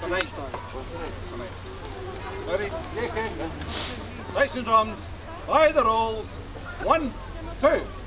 Tonight. Ready? Lights and drums. By the rolls. One, two.